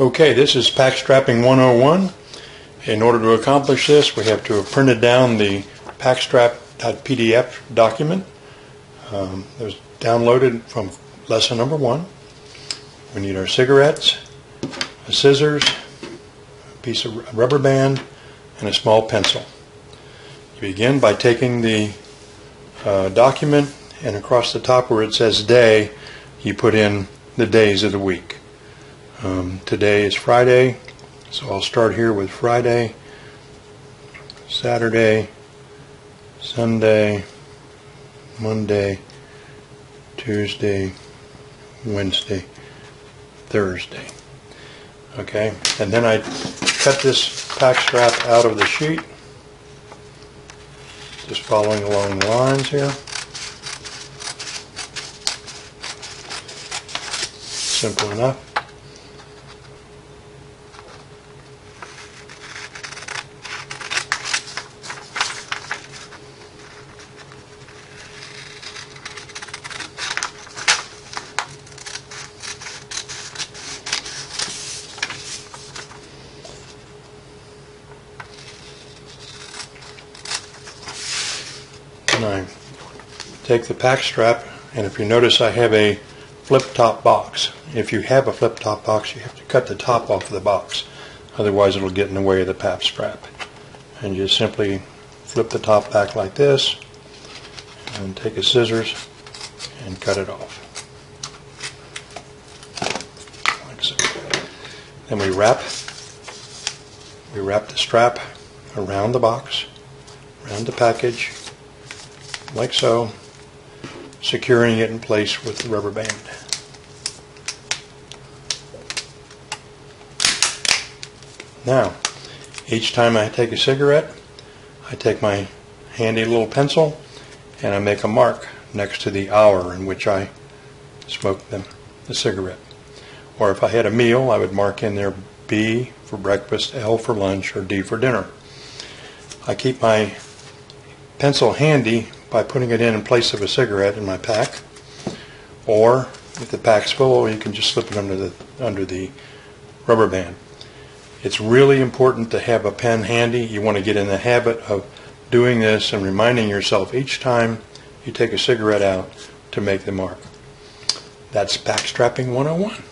Okay, this is pack strapping 101. In order to accomplish this, we have to have printed down the packstrap.pdf document. Um, was downloaded from lesson number one. We need our cigarettes, a scissors, a piece of rubber band, and a small pencil. You begin by taking the uh, document and across the top where it says day, you put in the days of the week. Um, today is Friday, so I'll start here with Friday, Saturday, Sunday, Monday, Tuesday, Wednesday, Thursday. Okay, and then I cut this pack strap out of the sheet, just following along the lines here. Simple enough. Take the pack strap, and if you notice, I have a flip-top box. If you have a flip-top box, you have to cut the top off of the box. Otherwise, it'll get in the way of the pack strap. And you simply flip the top back like this, and take a scissors and cut it off. Like so. Then we wrap, we wrap the strap around the box, around the package, like so, securing it in place with the rubber band. Now, each time I take a cigarette, I take my handy little pencil and I make a mark next to the hour in which I smoked the, the cigarette. Or if I had a meal, I would mark in there B for breakfast, L for lunch, or D for dinner. I keep my pencil handy by putting it in in place of a cigarette in my pack. Or if the pack's full, you can just slip it under the under the rubber band. It's really important to have a pen handy. You want to get in the habit of doing this and reminding yourself each time you take a cigarette out to make the mark. That's pack strapping 101.